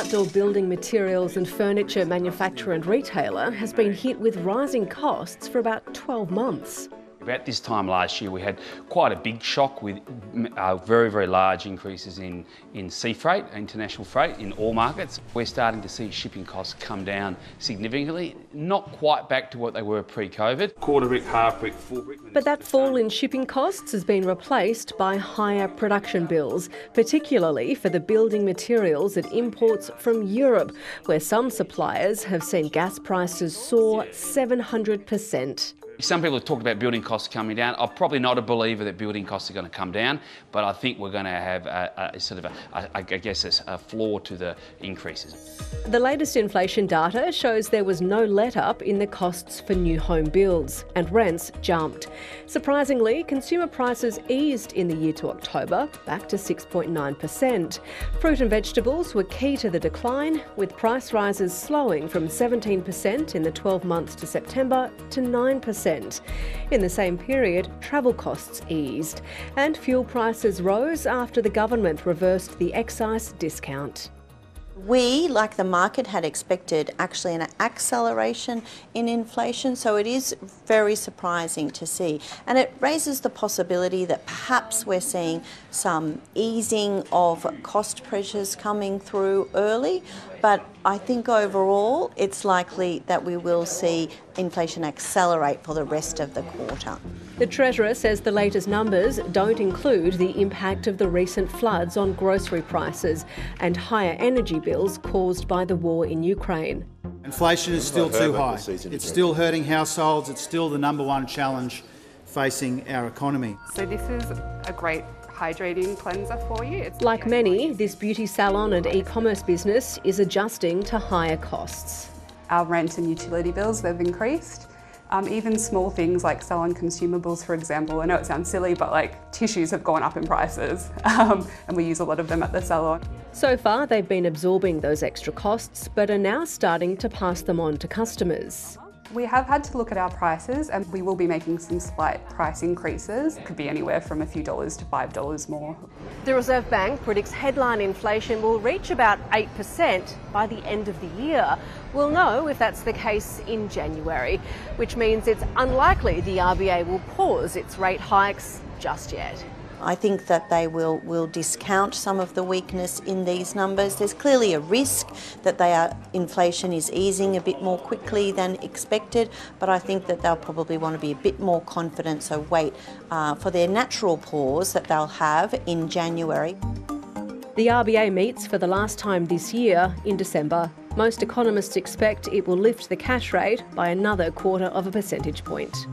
outdoor building materials and furniture manufacturer and retailer has been hit with rising costs for about 12 months. About this time last year, we had quite a big shock with uh, very, very large increases in, in sea freight, international freight in all markets. We're starting to see shipping costs come down significantly, not quite back to what they were pre-COVID. Quarter brick, half brick, full brick. But that fall in shipping costs has been replaced by higher production bills, particularly for the building materials it imports from Europe, where some suppliers have seen gas prices soar 700%. Some people have talked about building costs coming down. I'm probably not a believer that building costs are going to come down, but I think we're going to have a, a sort of, a, I guess, a, a floor to the increases. The latest inflation data shows there was no let up in the costs for new home builds, and rents jumped. Surprisingly, consumer prices eased in the year to October, back to 6.9%. Fruit and vegetables were key to the decline, with price rises slowing from 17% in the 12 months to September to 9%. In the same period, travel costs eased and fuel prices rose after the government reversed the excise discount. We, like the market, had expected actually an acceleration in inflation, so it is very surprising to see. And it raises the possibility that perhaps we're seeing some easing of cost pressures coming through early, but I think overall it's likely that we will see inflation accelerate for the rest of the quarter. The Treasurer says the latest numbers don't include the impact of the recent floods on grocery prices and higher energy bills caused by the war in Ukraine. Inflation is still too high. It's still hurting households. It's still the number one challenge facing our economy. So this is a great hydrating cleanser for you. It's like many, this beauty salon and e-commerce business is adjusting to higher costs. Our rent and utility bills, they've increased. Um, even small things like salon consumables, for example. I know it sounds silly, but like tissues have gone up in prices um, and we use a lot of them at the salon. So far, they've been absorbing those extra costs, but are now starting to pass them on to customers. We have had to look at our prices and we will be making some slight price increases. It could be anywhere from a few dollars to five dollars more. The Reserve Bank predicts headline inflation will reach about 8% by the end of the year. We'll know if that's the case in January, which means it's unlikely the RBA will pause its rate hikes just yet. I think that they will, will discount some of the weakness in these numbers. There's clearly a risk that they are, inflation is easing a bit more quickly than expected, but I think that they'll probably want to be a bit more confident, so wait uh, for their natural pause that they'll have in January. The RBA meets for the last time this year in December. Most economists expect it will lift the cash rate by another quarter of a percentage point.